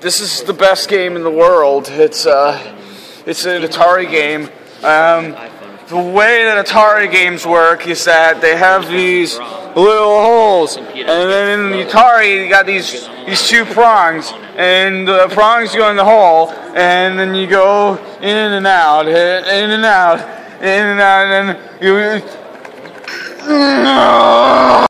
this is the best game in the world. It's uh, it's an Atari game. Um, the way that Atari games work is that they have these little holes, and then in the Atari you got these these two prongs, and the prongs go in the hole, and then you go in and out, in and out, in and out, and then you.